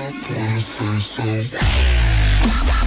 Wanna say so.